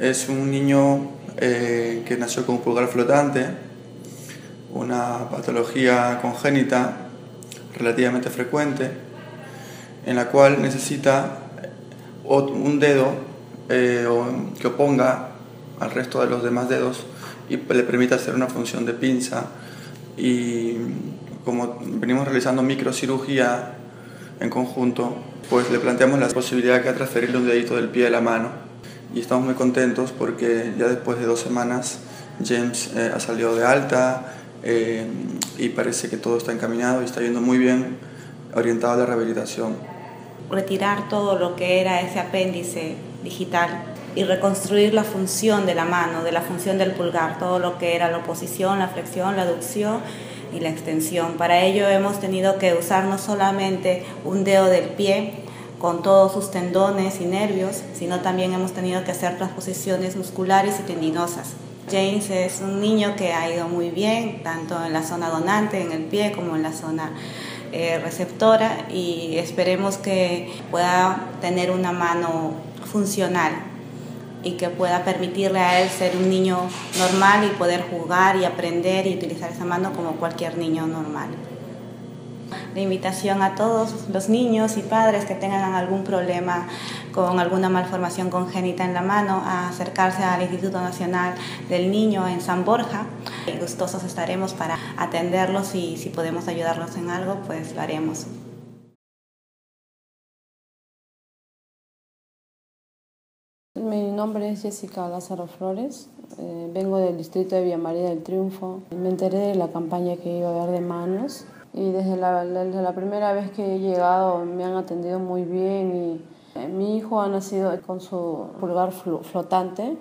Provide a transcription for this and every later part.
es un niño eh, que nació con pulgar flotante, una patología congénita relativamente frecuente, en la cual necesita un dedo eh, que oponga al resto de los demás dedos y le permita hacer una función de pinza. Y como venimos realizando microcirugía en conjunto, pues le planteamos la posibilidad de transferirle un dedito del pie a la mano. Y estamos muy contentos porque ya después de dos semanas James eh, ha salido de alta eh, y parece que todo está encaminado y está yendo muy bien orientado a la rehabilitación. Retirar todo lo que era ese apéndice digital y reconstruir la función de la mano, de la función del pulgar, todo lo que era la oposición, la flexión, la aducción y la extensión. Para ello hemos tenido que usar no solamente un dedo del pie con todos sus tendones y nervios, sino también hemos tenido que hacer transposiciones musculares y tendinosas. James es un niño que ha ido muy bien, tanto en la zona donante, en el pie, como en la zona eh, receptora, y esperemos que pueda tener una mano funcional y que pueda permitirle a él ser un niño normal y poder jugar y aprender y utilizar esa mano como cualquier niño normal. La invitación a todos los niños y padres que tengan algún problema con alguna malformación congénita en la mano a acercarse al Instituto Nacional del Niño en San Borja. Gustosos estaremos para atenderlos y si podemos ayudarlos en algo, pues lo haremos. Mi nombre es Jessica Lázaro Flores, eh, vengo del distrito de Villa María del Triunfo. Me enteré de la campaña que iba a haber de manos y desde la, la primera vez que he llegado me han atendido muy bien y eh, mi hijo ha nacido con su pulgar flotante,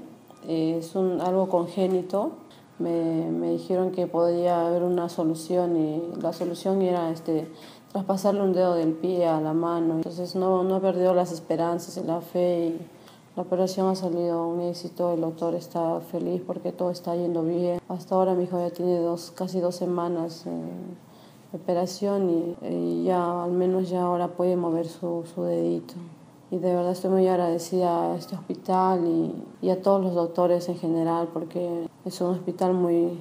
eh, es un, algo congénito. Me, me, dijeron que podía haber una solución y la solución era este, traspasarle un dedo del pie a la mano. Entonces no, no he perdido las esperanzas y la fe. Y, la operación ha salido un éxito, el doctor está feliz porque todo está yendo bien. Hasta ahora mi hijo ya tiene dos, casi dos semanas de operación y, ya al menos ya ahora puede mover su, su, dedito. Y de verdad estoy muy agradecida a este hospital y, y, a todos los doctores en general porque es un hospital muy,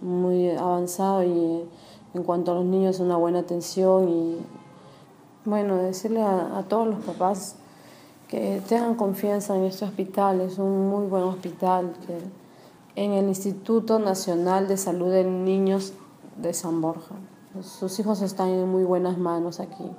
muy avanzado y en cuanto a los niños una buena atención y bueno, decirle a, a todos los papás que tengan confianza en este hospital, es un muy buen hospital, que en el Instituto Nacional de Salud de Niños de San Borja. Sus hijos están en muy buenas manos aquí.